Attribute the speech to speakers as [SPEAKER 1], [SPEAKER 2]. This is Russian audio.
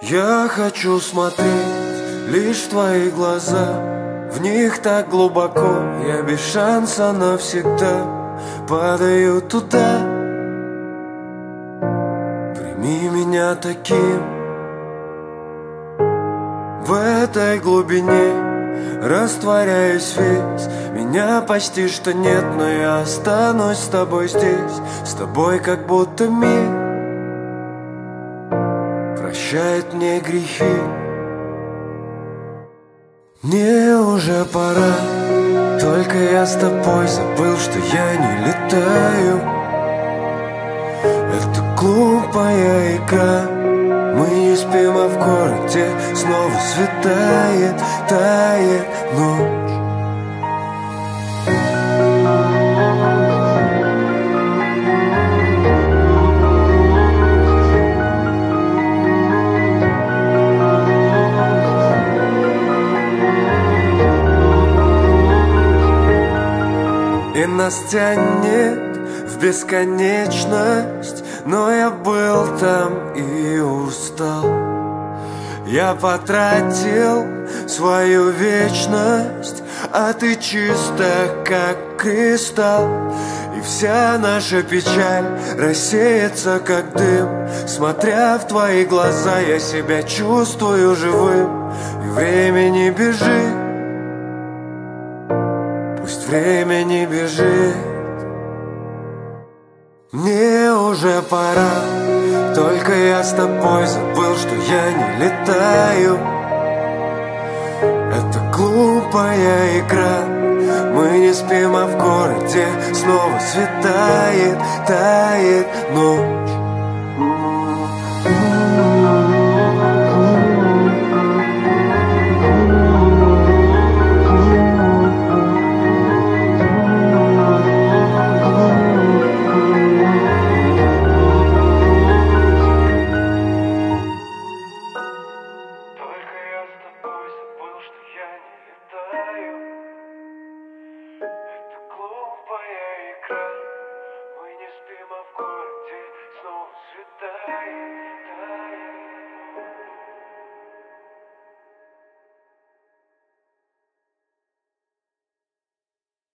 [SPEAKER 1] Я хочу смотреть лишь в твои глаза. В них так глубоко, я без шанса навсегда. Падаю туда. Прими меня таким. В этой глубине Растворяюсь весь. Меня почти что нет Но я останусь с тобой здесь. С тобой как будто мир Прощает мне грехи. Мне уже пора Только я с тобой забыл, что я не летаю. Это глупая игра мы не спим, а в городе снова светает, тает ночь И нас тянет в бесконечность но я был там и устал. Я потратил свою вечность А ты чисто как кристалл. И вся наша печаль рассеется как дым. Смотря в твои глаза, я себя чувствую живым не бежит мне уже пора, только я с тобой забыл, что я не летаю. Это глупая игра, мы не спим, а в городе снова светает, тает ночь Thank you.